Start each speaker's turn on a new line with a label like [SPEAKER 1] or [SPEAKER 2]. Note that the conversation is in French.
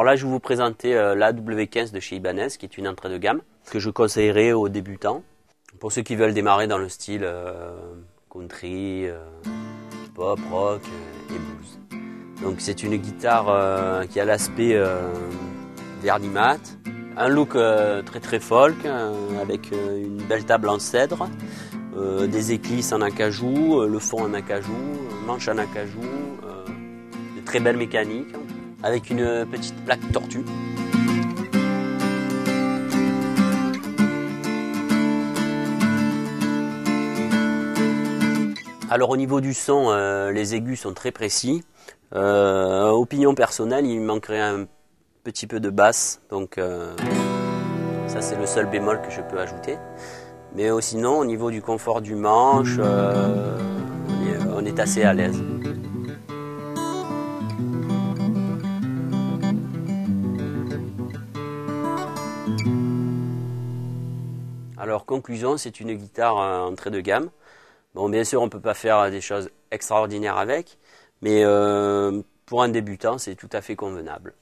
[SPEAKER 1] là, je vais vous présenter euh, la W15 de chez Ibanez, qui est une entrée de gamme, que je conseillerais aux débutants. Pour ceux qui veulent démarrer dans le style euh, country, euh, pop, rock et blues. Donc c'est une guitare qui a l'aspect vernimat, un look très très folk, avec une belle table en cèdre, des éclisses en acajou, le fond en acajou, manche en acajou, de très belles mécaniques avec une petite plaque tortue. Alors au niveau du son, euh, les aigus sont très précis. Euh, opinion personnelle, il manquerait un petit peu de basse, donc euh, ça c'est le seul bémol que je peux ajouter. Mais sinon, au niveau du confort du manche, on est assez à l'aise. Alors conclusion, c'est une guitare euh, entrée de gamme. Bon, bien sûr, on ne peut pas faire des choses extraordinaires avec, mais euh, pour un débutant, c'est tout à fait convenable.